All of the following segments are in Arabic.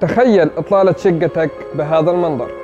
تخيل إطلالة شقتك بهذا المنظر.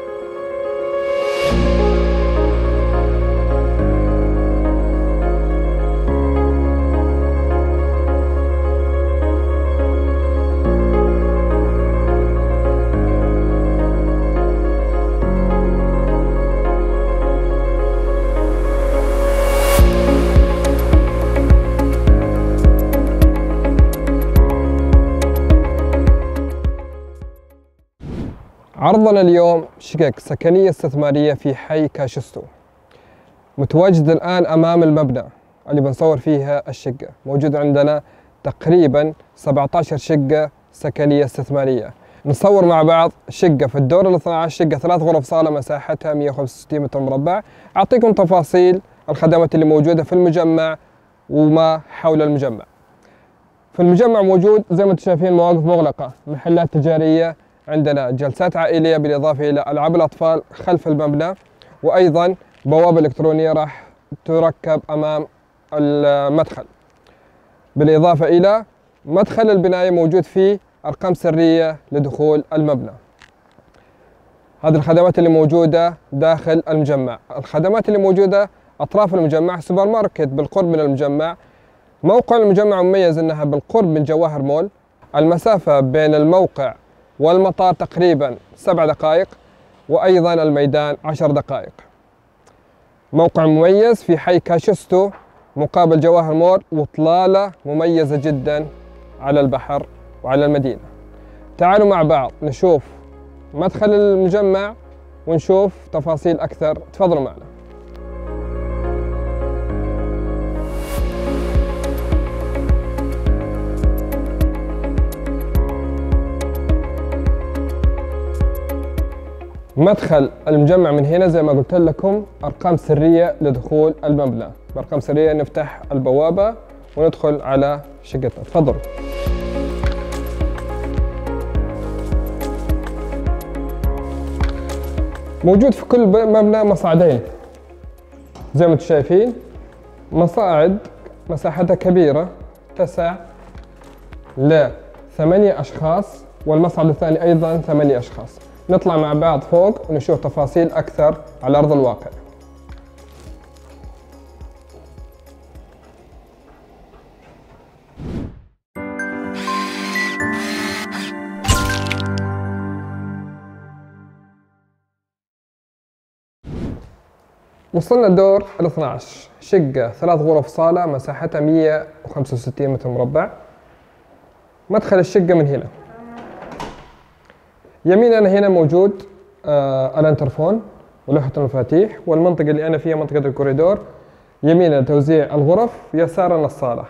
عرضنا اليوم شقق سكنية استثمارية في حي كاشستو. متواجد الآن أمام المبنى اللي بنصور فيها الشقة. موجود عندنا تقريبا 17 شقة سكنية استثمارية. نصور مع بعض شقة في الدور ال 12 شقة ثلاث غرف صالة مساحتها 165 متر مربع. أعطيكم تفاصيل الخدمات اللي موجودة في المجمع وما حول المجمع. في المجمع موجود زي ما أنتم شايفين مواقف مغلقة محلات تجارية عندنا جلسات عائلية بالإضافة إلى ألعاب الأطفال خلف المبنى وأيضا بوابة إلكترونية راح تركب أمام المدخل. بالإضافة إلى مدخل البناية موجود فيه أرقام سرية لدخول المبنى. هذه الخدمات اللي موجودة داخل المجمع. الخدمات اللي موجودة أطراف المجمع سوبر ماركت بالقرب من المجمع. موقع المجمع مميز أنها بالقرب من جواهر مول. المسافة بين الموقع والمطار تقريبا سبع دقائق وأيضا الميدان عشر دقائق. موقع مميز في حي كاشستو مقابل جواهر مول وإطلالة مميزة جدا على البحر وعلى المدينة. تعالوا مع بعض نشوف مدخل المجمع ونشوف تفاصيل أكثر. تفضلوا معنا. مدخل المجمع من هنا زي ما قلت لكم أرقام سرية لدخول المبنى. بأرقام سرية نفتح البوابة وندخل على شقتنا تفضلوا. موجود في كل مبنى مصعدين زي ما أنتم شايفين مصاعد مساحتها كبيرة تسع لثمانية أشخاص والمصعد الثاني أيضا ثمانية أشخاص. نطلع مع بعض فوق ونشوف تفاصيل أكثر على أرض الواقع. وصلنا الدور ال 12 شقة ثلاث غرف صالة مساحتها 165 متر مربع. مدخل الشقة من هنا. يميننا هنا موجود آه الانترفون ولوحة المفاتيح والمنطقة اللي أنا فيها منطقة الكوريدور. يميننا توزيع الغرف يسارنا الصالة.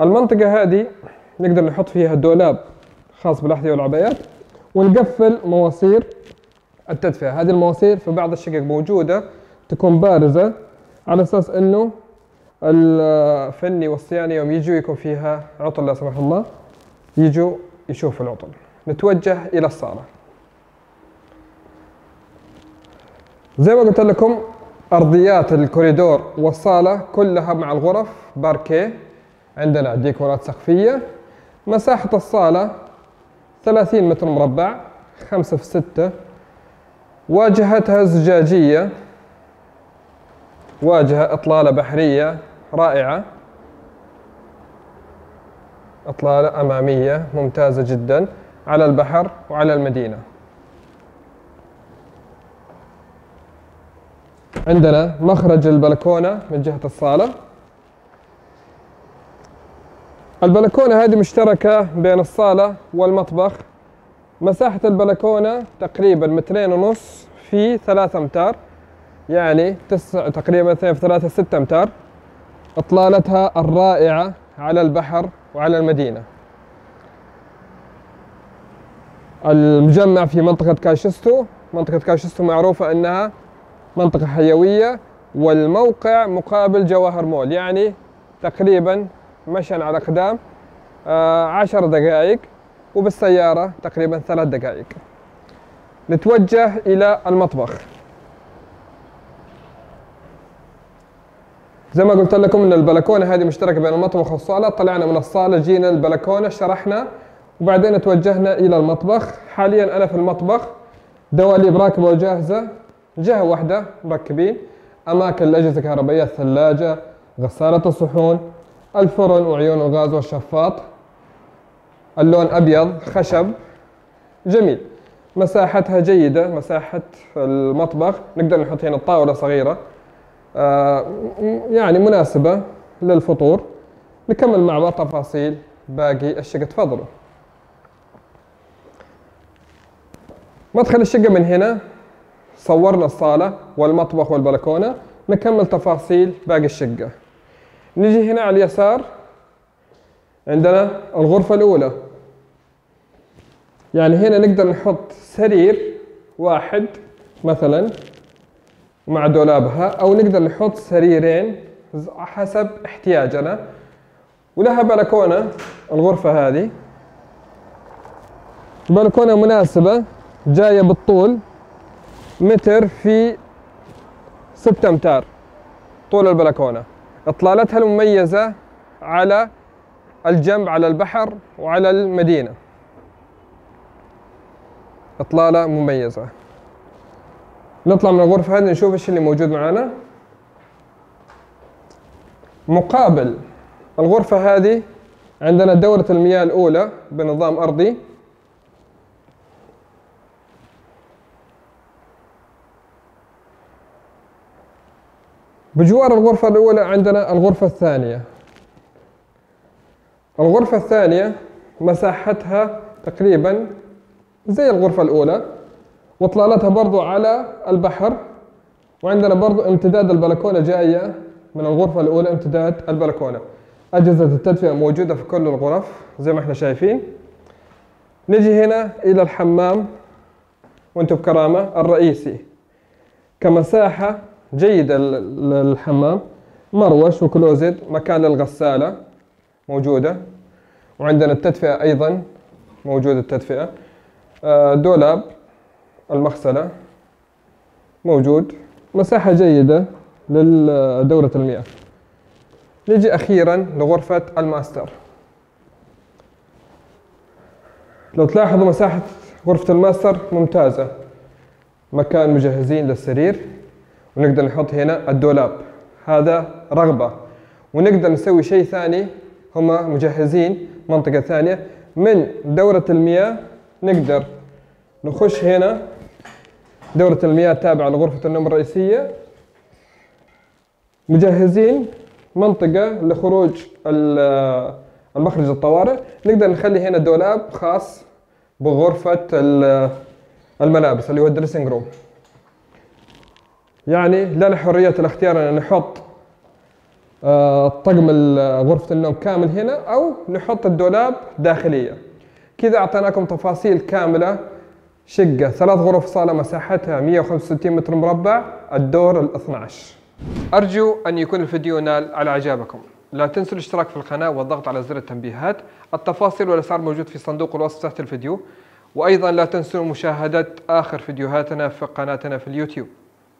المنطقة هذه نقدر نحط فيها دولاب خاص بالأحذية والعبايات ونقفل مواسير التدفئة. هذه المواسير في بعض الشقق موجودة تكون بارزة على أساس أنه الفني والصياني يوم يجوا يكون فيها عطل لا سمح الله يجوا يشوفوا العطل. نتوجه إلى الصالة. زي ما قلت لكم أرضيات الكوريدور والصالة كلها مع الغرف باركيه عندنا ديكورات سقفية. مساحة الصالة 30 متر مربع 5 في 6 واجهتها زجاجية واجهة إطلالة بحرية رائعة. إطلالة أمامية ممتازة جدا على البحر وعلى المدينة. عندنا مخرج البلكونة من جهة الصالة. البلكونة هذه مشتركة بين الصالة والمطبخ. مساحة البلكونة تقريبا مترين ونص في ثلاثة أمتار يعني تسع تقريبا اثنين في ثلاثة ستة أمتار. إطلالتها الرائعة على البحر وعلى المدينة. المجمع في منطقة كاشستو. منطقة كاشستو معروفة أنها منطقة حيوية والموقع مقابل جواهر مول يعني تقريبا مشى على أقدام آه، عشر دقائق وبالسيارة تقريبا ثلاث دقائق. نتوجه إلى المطبخ. زي ما قلت لكم إن البلكونة هذه مشتركة بين المطبخ والصالة. طلعنا من الصالة جينا البلكونة شرحنا وبعدين توجهنا إلى المطبخ. حاليا أنا في المطبخ دواليب راكبة وجاهزة. جهة واحدة مركبين. أماكن الأجهزة الكهربائية الثلاجة غسالة الصحون الفرن وعيون الغاز والشفاط اللون أبيض خشب. جميل. مساحتها جيدة مساحة المطبخ. نقدر نحط هنا طاولة صغيرة. آه، يعني مناسبة للفطور. نكمل مع بعض تفاصيل باقي الشقة تفضلوا. مدخل الشقة من هنا. صورنا الصالة والمطبخ والبلكونة نكمل تفاصيل باقي الشقة. نجي هنا على اليسار عندنا الغرفة الأولى. يعني هنا نقدر نحط سرير واحد مثلا مع دولابها أو نقدر نحط سريرين حسب احتياجنا. ولها بلكونة الغرفة هذه. بلكونة مناسبة جاية بالطول. متر في ستة أمتار طول البلكونة. إطلالتها المميزة على الجنب على البحر وعلى المدينة. إطلالة مميزة. نطلع من الغرفة هذه نشوف إيش اللي موجود معنا مقابل الغرفة هذه عندنا دورة المياه الأولى بنظام أرضي. بجوار الغرفة الأولى عندنا الغرفة الثانية. الغرفة الثانية مساحتها تقريبا زي الغرفة الأولى واطلالتها برضو على البحر وعندنا برضو امتداد البلكونة جاية من الغرفة الأولى امتداد البلكونة. أجهزة التدفئة موجودة في كل الغرف زي ما إحنا شايفين. نجي هنا إلى الحمام وأنتم بكرامة الرئيسي. كمساحة جيدة للحمام مروش وكلوزت مكان للغسالة موجودة. وعندنا التدفئة أيضا موجودة التدفئة. آه، دولاب المغسلة موجود. مساحة جيدة لدورة المياه. نجي أخيرا لغرفة الماستر. لو تلاحظوا مساحة غرفة الماستر ممتازة. مكان مجهزين للسرير. ونقدر نحط هنا الدولاب. هذا رغبة. ونقدر نسوي شيء ثاني هم مجهزين منطقة ثانية. من دورة المياه نقدر نخش هنا. دورة المياه تابعة لغرفة النوم الرئيسية. مجهزين منطقة لخروج المخرج الطوارئ. نقدر نخلي هنا دولاب خاص بغرفة الملابس اللي هو ال dressing room. يعني لنا حرية الاختيار أن نحط آه، طقم غرفة النوم كامل هنا أو نحط الدولاب داخلية. كذا أعطيناكم تفاصيل كاملة. شقة ثلاث غرف صالة مساحتها 165 متر مربع الدور ال 12 أرجو أن يكون الفيديو نال على إعجابكم. لا تنسوا الاشتراك في القناة والضغط على زر التنبيهات. التفاصيل والأسعار موجود في صندوق الوصف تحت الفيديو. وأيضا لا تنسوا مشاهدة آخر فيديوهاتنا في قناتنا في اليوتيوب.